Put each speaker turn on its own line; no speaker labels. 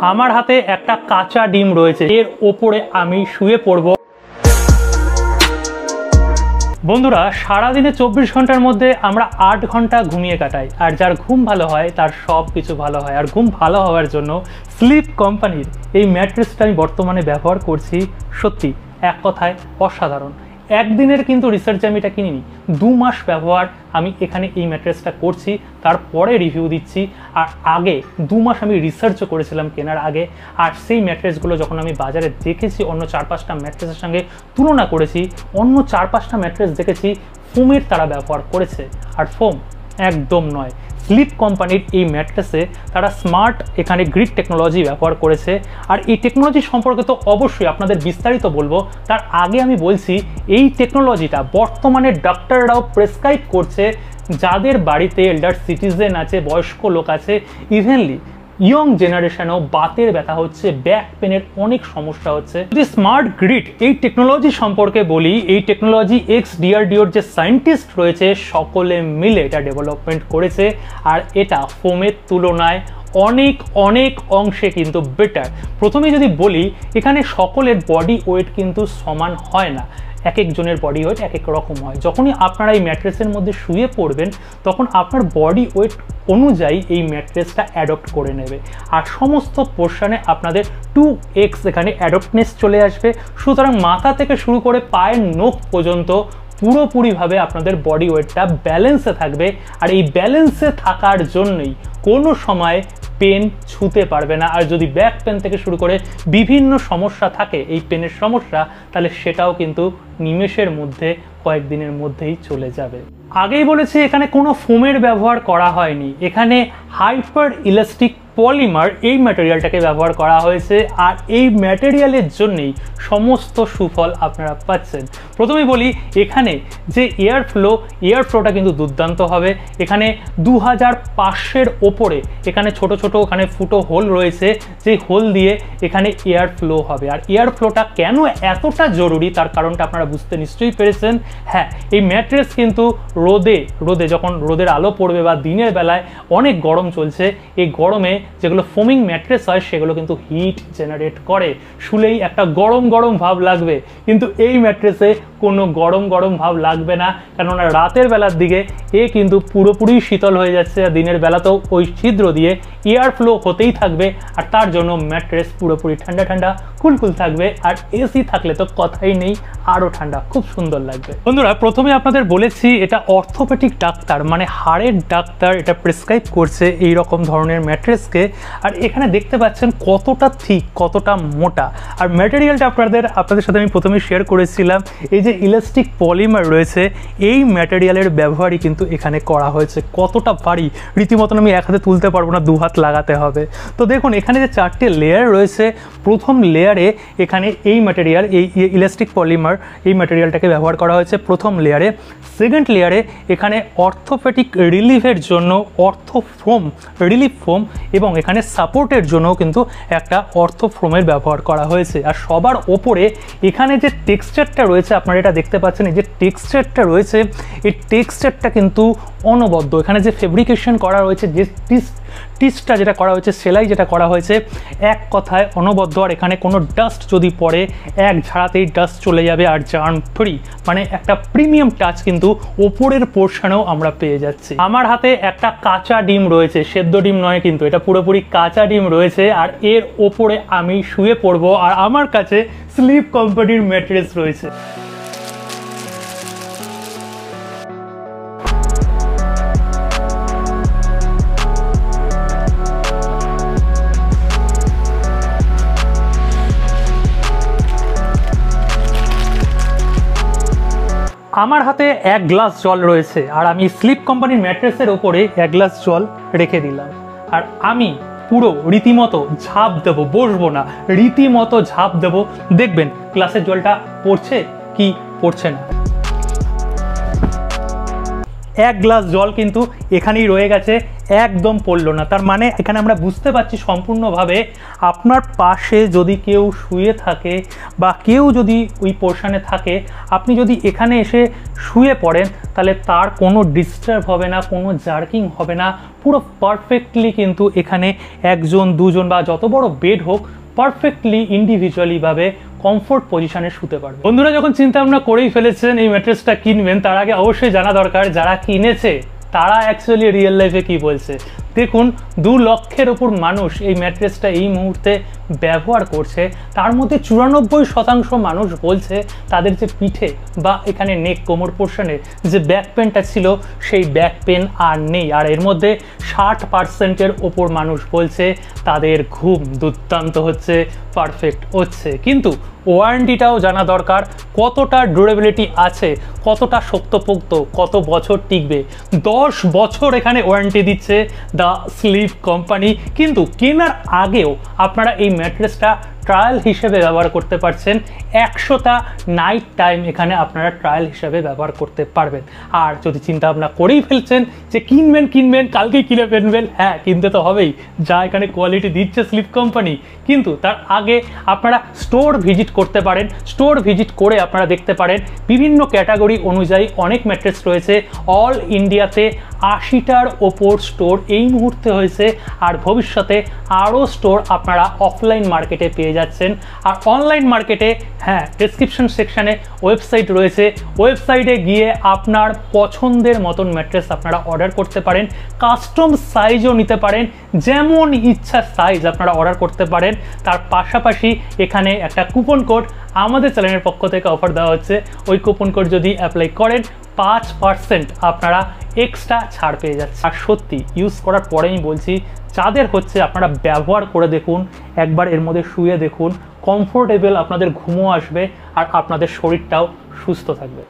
আমার হাতে একটা কাঁচা ডিম রয়েছে। এর ওপরে আমি শুয়ে পড়ব। বন্ধুরা, সারাদিনে চব্বিশ ঘণ্টার মধ্যে আমরা আট ঘণ্টা ঘুমিয়ে কাটাই। আর যার ঘুম ভালো হয়, তার সব কিছু ভালো হয়। আর ঘুম ভালো হওয়ার জন্য স্লিপ কোম্পানির এই ম্যাট্রেসটা আমি বর্তমানে ব্যবহার করছি সত্যি, এক কথায় অসাধারণ। একদিনের কিন্তু রিসার্চে আমি এটা কিনিনি। দু মাস ব্যবহার আমি এখানে এই ম্যাট্রেসটা করছি, তারপরে রিভিউ দিচ্ছি, আর আগে দু মাস আমি রিসার্চও করেছিলাম কেনার আগে, আর সেই ম্যাট্রেসগুলো যখন আমি বাজারে দেখেছি, অন্য চার পাঁচটা ম্যাট্রেসের সঙ্গে তুলনা করেছি, অন্য চার পাঁচটা ম্যাট্রেস দেখেছি ফোমের তারা ব্যবহার করেছে। আর ফোম একদম নয়। স্লিপ কোম্পানির এই ম্যাট্রেসে তারা স্মার্ট এখানে গ্রিড টেকনোলজি ব্যবহার করেছে। আর এই টেকনোলজি সম্পর্কে তো অবশ্যই আপনাদের বিস্তারিত বলব। তার আগে আমি বলছি, এই টেকনোলজিটা বর্তমানে ডাক্তাররাও প্রেসক্রাইব করছে। যাদের বাড়িতে এল্ডার সিটিজেন আছে, বয়স্ক লোক আছে ইভেনলি ইয়ং জেনারেশনেও বাতের ব্যথা হচ্ছে ব্যাক পেনের অনেক সমস্যা হচ্ছে। যদি স্মার্ট গ্রিড এই টেকনোলজি সম্পর্কে বলি, এই টেকনোলজি এক্স ডিআরডিওর যে সায়েন্টিস্ট রয়েছে, সকলে মিলে এটা ডেভেলপমেন্ট করেছে, আর এটা ফোমের তুলনায় অনেক অনেক অংশে কিন্তু বেটার প্রথমে যদি বলি, এখানে সকলের বডি ওয়েট কিন্তু সমান হয় না। এক একজনের বডি ওয়েট এক এক রকম হয়। যখনই আপনারা এই ম্যাট্রেসের মধ্যে শুয়ে পড়বেন, তখন আপনার বডি ওয়েট অনুযায়ী এই ম্যাট্রেসটা অ্যাডপ্ট করে নেবে। আর সমস্ত পোর্শানে আপনাদের টু এক্স এখানে অ্যাডপ্টনেস চলে আসবে। সুতরাং মাথা থেকে শুরু করে পায়ের নখ পর্যন্ত পুরোপুরিভাবে আপনাদের বডি ওয়েটটা ব্যালেন্সে থাকবে। আর এই ব্যালেন্সে থাকার জন্যই কোনো সময় পেন ছুতে পারবে না। আর যদি ব্যাক পেন থেকে শুরু করে বিভিন্ন সমস্যা থাকে এই পেনের সমস্যা, তাহলে সেটাও কিন্তু নিমেষের মধ্যে, কয়েকদিনের মধ্যেই চলে যাবে। আগেই বলেছি এখানে কোনো ফোমের ব্যবহার করা হয়নি। এখানে হাইপার ইলাস্টিক পলিমার এই ম্যাটেরিয়ালটাকে ব্যবহার করা হয়েছে আর এই ম্যাটেরিয়ালের জন্যই সমস্ত সুফল আপনারা পাচ্ছেন। প্রথমে বলি, এখানে যে এয়ার ফ্লো এয়ার ফ্লোটা কিন্তু দুর্দান্ত হবে। এখানে দু হাজার পাঁচশের ওপরে এখানে ছোট ছোট ওখানে ফুটো হোল রয়েছে, যে হোল দিয়ে এখানে এয়ার ফ্লো হবে। আর এয়ার ফ্লোটা কেন এতটা জরুরি তার কারণটা আপনারা বুঝতে নিশ্চয়ই পেরেছেন। হ্যাঁ এই ম্যাট্রেস কিন্তু রোদে রোদে যখন রোদের আলো পড়বে বা দিনের বেলায় অনেক গরম চলছে, এই গরমে যেগুলো ফোমিং ম্যাট্রেস হয়, সেগুলো কিন্তু হিট জেনারেট করে। শুলেই একটা গরম গরম ভাব লাগবে। কিন্তু এই ম্যাট্রেসে কোনো গরম গরম ভাব লাগবে না। কেননা রাতের বেলার দিকে এ কিন্তু পুরোপুরি শীতল হয়ে যাচ্ছে আর দিনের বেলাতেও ওই ছিদ্র দিয়ে এয়ার ফ্লো হতেই থাকবে। আর তার জন্য ম্যাট্রেস পুরোপুরি ঠান্ডা ঠান্ডা কুলকুল থাকবে। আর এসি থাকলে তো কথাই নেই আরও ঠান্ডা, খুব সুন্দর লাগবে। বন্ধুরা, প্রথমে আপনাদের বলেছি, এটা অর্থোপেটিক ডাক্তার মানে হাড়ের ডাক্তার, এটা প্রেসক্রাইব করছে। এই রকম ধরনের ম্যাট্রেসকে আর এখানে দেখতে পাচ্ছেন কতটা থিক কতটা মোটা। আর ম্যাটেরিয়ালটা আপনাদের আপনাদের সাথে আমি প্রথমে শেয়ার করেছিলাম। এই যে ইলাস্টিক পলিমার রয়েছে, এই ম্যাটেরিয়ালের ব্যবহারই কিন্তু এখানে করা হয়েছে। কতটা ভারী, রীতিমতন আমি এক হাতে তুলতে পারব না, দু হাত লাগাতে হবে। তো দেখুন, এখানে যে চারটে লেয়ার রয়েছে, প্রথম লেয়ারে এখানে এই ম্যাটেরিয়াল এই ইলাস্টিক পলিমার এই ম্যাটেরিয়ালটাকে ব্যবহার করা হয়েছে প্রথম লেয়ারে সেকেন্ড লেয়ারে এখানে অর্থোপেটিক রিলিফের জন্য অর্থ ফোম রিলিফ ফোম এবং এখানে সাপোর্টের জন্যও কিন্তু একটা অর্থ ফ্রোমের ব্যবহার করা হয়েছে। আর সবার ওপরে এখানে যে টেক্সচারটা রয়েছে, আপনারা এটা দেখতে পাচ্ছেন, এই যে টেক্সচারটা রয়েছে, এই টেক্সচারটা কিন্তু অনবদ্য। এখানে যে ফেব্রিকেশন করা রয়েছে, যে টিস টিচটা যেটা করা হয়েছে, সেলাই যেটা করা হয়েছে, এক কথায় অনবদ্য। আর এখানে কোনো ডাস্ট যদি পড়ে, এক ঝাড়াতেই ডাস্ট চলে যাবে আর জার্ম ফ্রি মানে একটা প্রিমিয়াম টাচ কিন্তু ওপরের পোর্শনেও আমরা পেয়ে যাচ্ছি। আমার হাতে একটা কাঁচা ডিম রয়েছে, সেদ্ধ ডিম নয় কিন্তু, এটা পুরোপুরি কাঁচা ডিম রয়েছে। আর এর ওপরে আমি শুয়ে পড়ব, আর আমার কাছে স্লিপ কোম্পানির ম্যাট্রেস রয়েছে। আমার হাতে এক গ্লাস জল রয়েছে আর আমি স্লিপ কোম্পানির ম্যাট্রেসের ওপরে এক গ্লাস জল রেখে দিলাম। আর আমি পুরো রীতিমতো ঝাঁপ দেবো, বসবো না, রীতিমতো ঝাঁপ দেবো। দেখবেন, গ্লাসের জলটা পড়ছে কি পড়ছে না। এক গ্লাস জল কিন্তু এখানেই রয়ে গেছে। একদম পড়ল না। তার মানে এখানে আমরা বুঝতে পারছি সম্পূর্ণভাবে আপনার পাশে যদি কেউ শুয়ে থাকে বা কেউ যদি ওই পোর্শানে থাকে, আপনি যদি এখানে এসে শুয়ে পড়েন, তাহলে তার কোনো ডিস্টার্ব হবে না, কোনো জার্কিং হবে না। পুরো পারফেক্টলি কিন্তু এখানে একজন, দুজন বা যত বড় বেড হোক, পারফেক্টলি ইন্ডিভিজুয়ালিভাবে কমফোর্ট পজিশনে শুতে পারবে। বন্ধুরা, যখন চিন্তা ভাবনা করেই ফেলেছেন এই ম্যাট্রেসটা কিনবেন, তার আগে অবশ্যই জানা দরকার, যারা কিনেছে তারা অ্যাকচুয়ালি রিয়েল লাইফে কি বলছে? দেখুন, দু লক্ষের ওপর মানুষ এই ম্যাট্রেসটা এই মুহূর্তে ব্যবহার করছে, তার মধ্যে চুরানব্বই শতাংশ মানুষ বলছে তাদের যে পিঠে বা এখানে নেক কোমর পোর্শনে যে ব্যাক পেনটা ছিল, সেই ব্যাক পেন আর নেই। আর এর মধ্যে ষাট পার্সেন্টের ওপর মানুষ বলছে তাদের ঘুম দুর্দান্ত হচ্ছে পারফেক্ট হচ্ছে। কিন্তু ওয়ারেন্টিটাও জানা দরকার, কতটা ডিউরেবিলিটি আছে, কতটা শক্তপোক্ত, কত বছর টিকবে। দশ বছর এখানে ওয়ারেন্টি দিচ্ছে দ্য স্লিপ কোম্পানি কিন্তু কেনার আগেও আপনারা এই ম্যাট্রেসটা ট্রায়াল হিসেবে ব্যবহার করতে পারছেন। একশোটা নাইট টাইম এখানে আপনারা ট্রায়াল হিসেবে ব্যবহার করতে পারবেন। আর যদি চিন্তা ভাবনা করেই ফেলছেন যে কিনবেন কিনবেন, কালকেই কিনে ফেলবেন হ্যাঁ কিনতে তো হবেই। যা এখানে কোয়ালিটি দিচ্ছে স্লিপ কোম্পানি কিন্তু তার আগে আপনারা স্টোর ভিজিট করতে পারেন। স্টোর ভিজিট করে আপনারা দেখতে পারেন, বিভিন্ন ক্যাটাগরি অনুযায়ী অনেক ম্যাট্রেস রয়েছে। অল ইন্ডিয়াতে আশিটার ওপর স্টোর এই মুহূর্তে হয়েছে। আর ভবিষ্যতে আরও স্টোর আপনারা অফলাইন মার্কেটে যাচ্ছেন। আর অনলাইন মার্কেটে হ্যাঁ ডেসক্রিপশন সেকশানে ওয়েবসাইট রয়েছে। ওয়েবসাইটে গিয়ে আপনার পছন্দের মতন ম্যাট্রেস আপনারা অর্ডার করতে পারেন। কাস্টম সাইজও নিতে পারেন। যেমন ইচ্ছা সাইজ আপনারা অর্ডার করতে পারেন। তার পাশাপাশি এখানে একটা কুপন কোড আমাদের চ্যানেলের পক্ষ থেকে অফার দেওয়া হচ্ছে। ওই কুপন কোড যদি অ্যাপ্লাই করেন পাঁচ পার্সেন্ট আপনারা এক্সট্রা ছাড় পেয়ে যাচ্ছে আর সত্যি ইউজ করার পরে আমি বলছি চাঁদের হচ্ছে আপনারা ব্যবহার করে দেখুন, একবার এর মধ্যে শুয়ে দেখুন কমফোর্টেবল আপনাদের ঘুমও আসবে আর আপনাদের শরীরটাও সুস্থ থাকবে।